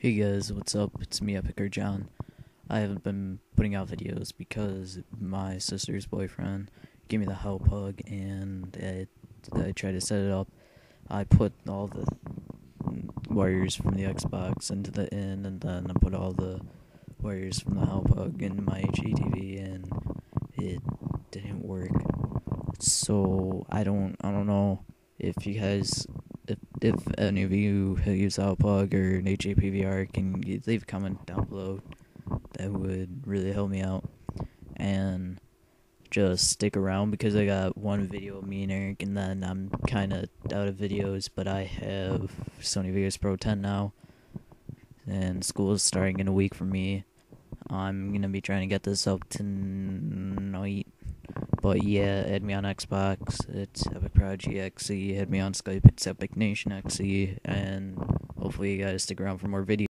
Hey guys, what's up? It's me, Epicer John. I haven't been putting out videos because my sister's boyfriend gave me the Hauppauge and I, I tried to set it up. I put all the wires from the Xbox into the in and then I put all the wires from the Hauppauge into my HDTV and it didn't work. So I don't I don't know if you guys if any of you use Outplug or an HD PVR, can leave a comment down below? That would really help me out. And just stick around because I got one video of me and Eric, and then I'm kind of out of videos. But I have Sony Vegas Pro 10 now, and school is starting in a week for me. I'm gonna be trying to get this up tonight. But yeah, add me on Xbox. It's Epic Prodigy XE. Add me on Skype. It's Epic Nation XE. And hopefully you guys stick around for more videos.